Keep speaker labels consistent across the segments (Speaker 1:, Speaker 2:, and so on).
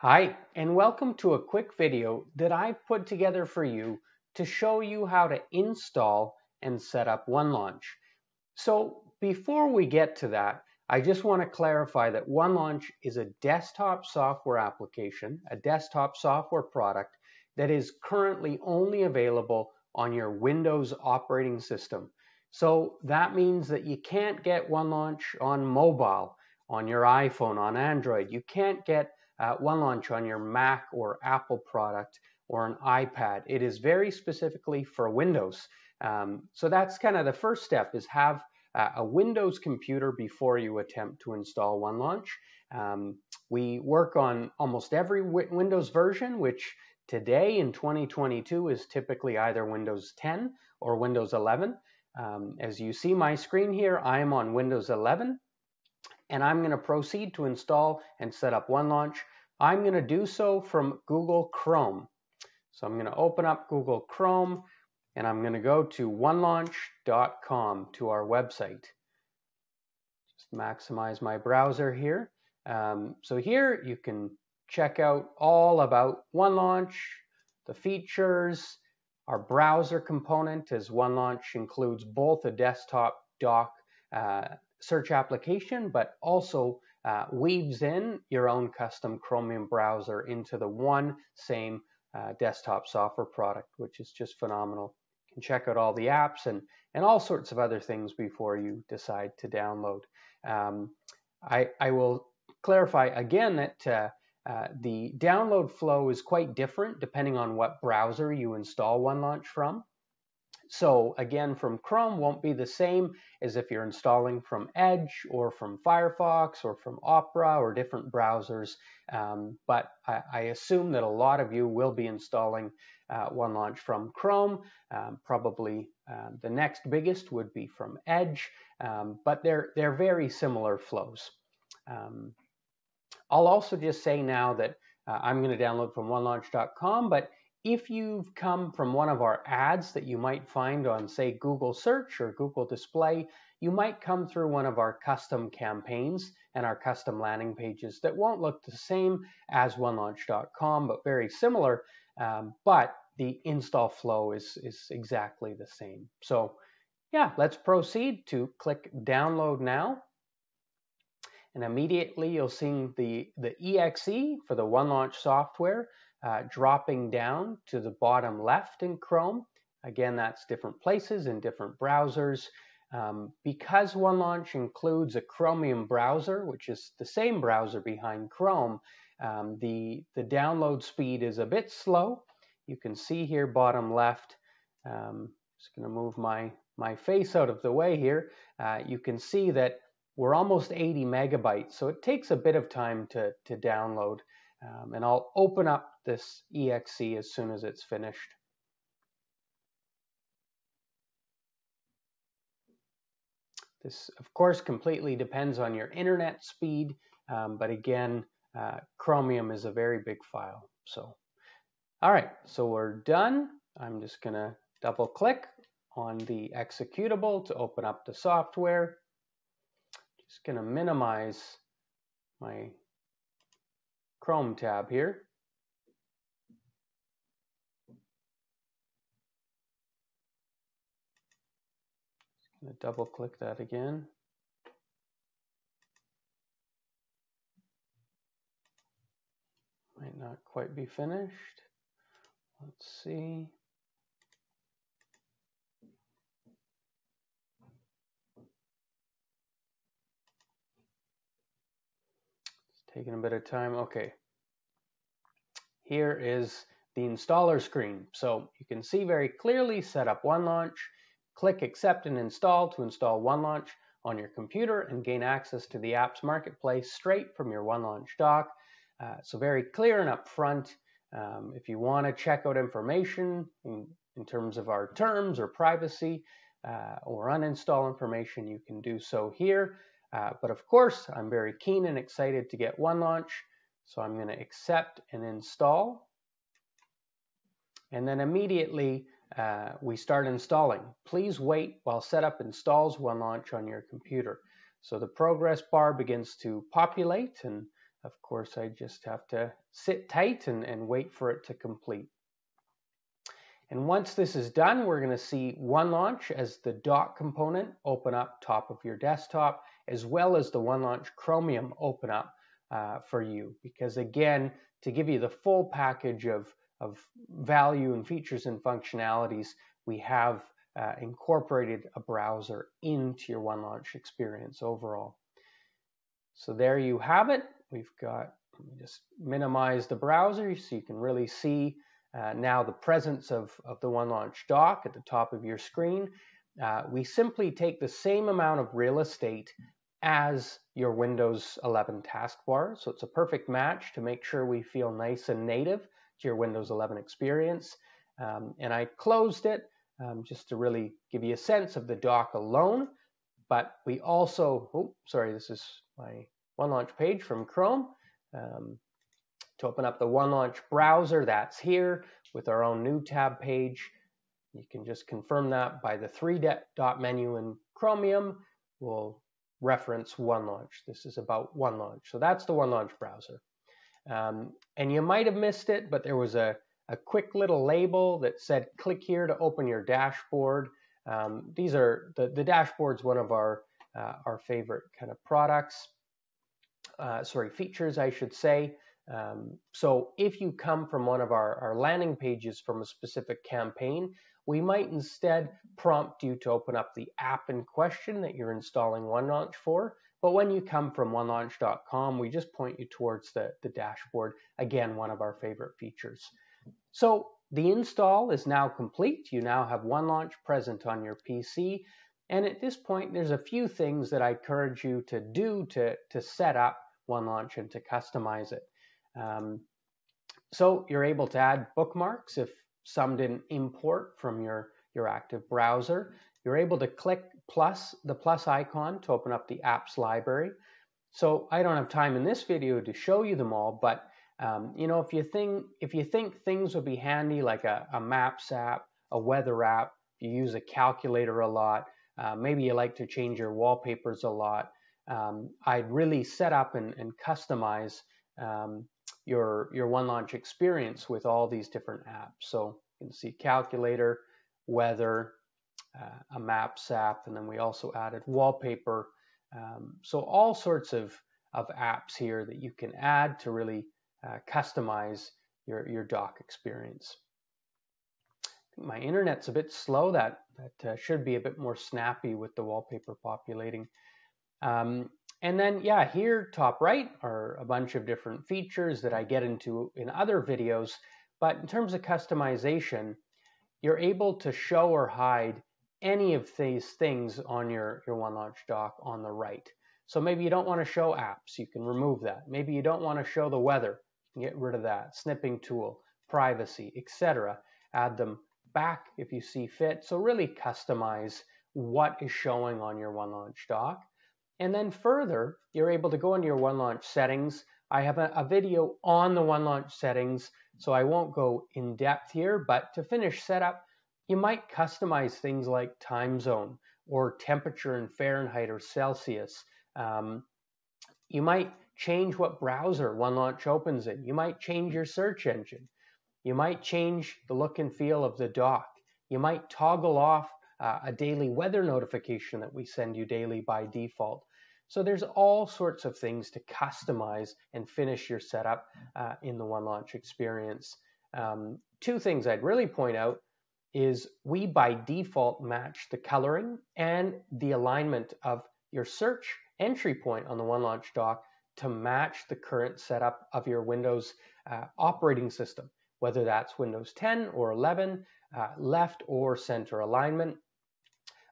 Speaker 1: Hi, and welcome to a quick video that I've put together for you to show you how to install and set up OneLaunch. So before we get to that, I just want to clarify that OneLaunch is a desktop software application, a desktop software product that is currently only available on your Windows operating system. So that means that you can't get OneLaunch on mobile, on your iPhone, on Android. You can't get uh, OneLaunch on your Mac or Apple product or an iPad. It is very specifically for Windows. Um, so that's kind of the first step is have uh, a Windows computer before you attempt to install OneLaunch. Um, we work on almost every Windows version, which today in 2022 is typically either Windows 10 or Windows 11. Um, as you see my screen here, I am on Windows 11 and I'm going to proceed to install and set up OneLaunch. I'm going to do so from Google Chrome. So I'm going to open up Google Chrome and I'm going to go to onelaunch.com to our website. Just maximize my browser here. Um, so here you can check out all about OneLaunch, the features, our browser component as OneLaunch includes both a desktop dock uh, search application, but also uh, weaves in your own custom Chromium browser into the one same uh, desktop software product, which is just phenomenal. You can check out all the apps and, and all sorts of other things before you decide to download. Um, I, I, will clarify again that uh, uh, the download flow is quite different depending on what browser you install OneLaunch from. So again, from Chrome won't be the same as if you're installing from Edge or from Firefox or from Opera or different browsers. Um, but I, I, assume that a lot of you will be installing uh, OneLaunch from Chrome. Um, probably uh, the next biggest would be from Edge, um, but they're, they're very similar flows. Um, I'll also just say now that uh, I'm going to download from onelaunch.com, but if you've come from one of our ads that you might find on, say, Google Search or Google Display, you might come through one of our custom campaigns and our custom landing pages that won't look the same as onelaunch.com, but very similar. Um, but the install flow is, is exactly the same. So yeah, let's proceed to click download now. And immediately you'll see the, the EXE for the OneLaunch software uh, dropping down to the bottom left in Chrome. Again, that's different places in different browsers. Um, because OneLaunch includes a Chromium browser, which is the same browser behind Chrome, um, the, the download speed is a bit slow. You can see here bottom left, um, just going to move my, my face out of the way here. Uh, you can see that we're almost 80 megabytes, so it takes a bit of time to, to download. Um, and I'll open up this exe as soon as it's finished. This, of course, completely depends on your internet speed, um, but again, uh, Chromium is a very big file. So, all right, so we're done. I'm just going to double click on the executable to open up the software. Just going to minimize my Chrome tab here. Just to double click that again. Might not quite be finished. Let's see. Taking a bit of time. Okay. Here is the installer screen. So you can see very clearly set up OneLaunch, click accept and install to install OneLaunch on your computer and gain access to the apps marketplace straight from your OneLaunch dock. Uh, so very clear and upfront. Um, if you want to check out information in, in, terms of our terms or privacy uh, or uninstall information, you can do so here. Uh, but of course, I'm very keen and excited to get OneLaunch, so I'm going to accept and install. And then immediately uh, we start installing. Please wait while setup installs OneLaunch on your computer. So the progress bar begins to populate, and of course, I just have to sit tight and, and wait for it to complete. And once this is done, we're going to see OneLaunch as the dock component open up top of your desktop, as well as the OneLaunch Chromium open up uh, for you. Because again, to give you the full package of, of value and features and functionalities, we have uh, incorporated a browser into your OneLaunch experience overall. So there you have it. We've got, let me just minimize the browser so you can really see uh, now the presence of, of the OneLaunch dock at the top of your screen. Uh, we simply take the same amount of real estate as your Windows 11 taskbar. So it's a perfect match to make sure we feel nice and native to your Windows 11 experience. Um, and I closed it um, just to really give you a sense of the dock alone. But we also, oh, sorry, this is my OneLaunch page from Chrome. Um, to open up the OneLaunch browser, that's here with our own new tab page. You can just confirm that by the three dot menu in Chromium. We'll reference OneLaunch. This is about OneLaunch. So that's the OneLaunch browser. Um, and you might have missed it, but there was a, a quick little label that said click here to open your dashboard. Um, these are the, the dashboard's one of our, uh, our favorite kind of products, uh, sorry, features, I should say. Um, so if you come from one of our, our landing pages from a specific campaign, we might instead prompt you to open up the app in question that you're installing OneLaunch for. But when you come from onelaunch.com, we just point you towards the, the dashboard. Again, one of our favorite features. So the install is now complete. You now have OneLaunch present on your PC. And at this point, there's a few things that I encourage you to do to, to set up OneLaunch and to customize it. Um, so you're able to add bookmarks if some didn't import from your, your active browser. You're able to click plus the plus icon to open up the apps library. So I don't have time in this video to show you them all, but um, you know, if you think if you think things would be handy like a, a Maps app, a weather app, you use a calculator a lot, uh, maybe you like to change your wallpapers a lot, um, I'd really set up and, and customize um, your, your OneLaunch experience with all these different apps. So you can see calculator, weather, uh, a maps app, and then we also added wallpaper. Um, so all sorts of, of apps here that you can add to really uh, customize your, your dock experience. My internet's a bit slow. That, that uh, should be a bit more snappy with the wallpaper populating. Um, and then, yeah, here top right are a bunch of different features that I get into in other videos. But in terms of customization, you're able to show or hide any of these things on your, your OneLaunch dock on the right. So maybe you don't want to show apps, you can remove that. Maybe you don't want to show the weather, get rid of that. Snipping tool, privacy, etc. Add them back if you see fit. So really customize what is showing on your OneLaunch dock. And then further, you're able to go into your OneLaunch settings. I have a, a video on the OneLaunch settings, so I won't go in depth here, but to finish setup, you might customize things like time zone or temperature in Fahrenheit or Celsius. Um, you might change what browser OneLaunch opens in. You might change your search engine. You might change the look and feel of the dock. You might toggle off uh, a daily weather notification that we send you daily by default. So there's all sorts of things to customize and finish your setup uh, in the OneLaunch experience. Um, two things I'd really point out is we by default match the coloring and the alignment of your search entry point on the OneLaunch dock to match the current setup of your Windows uh, operating system, whether that's Windows 10 or 11, uh, left or center alignment.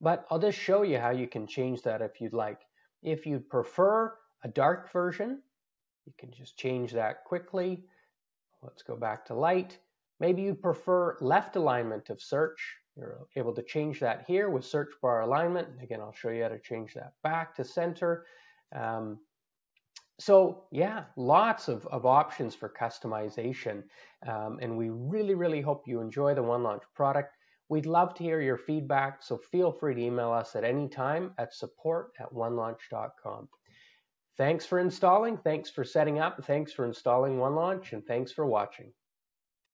Speaker 1: But I'll just show you how you can change that if you'd like. If you'd prefer a dark version, you can just change that quickly. Let's go back to light. Maybe you prefer left alignment of search. You're able to change that here with search bar alignment. Again, I'll show you how to change that back to center. Um, so yeah, lots of, of options for customization. Um, and we really, really hope you enjoy the OneLaunch product. We'd love to hear your feedback, so feel free to email us at any time at support at onelaunch.com. Thanks for installing, thanks for setting up, thanks for installing OneLaunch, and thanks for watching.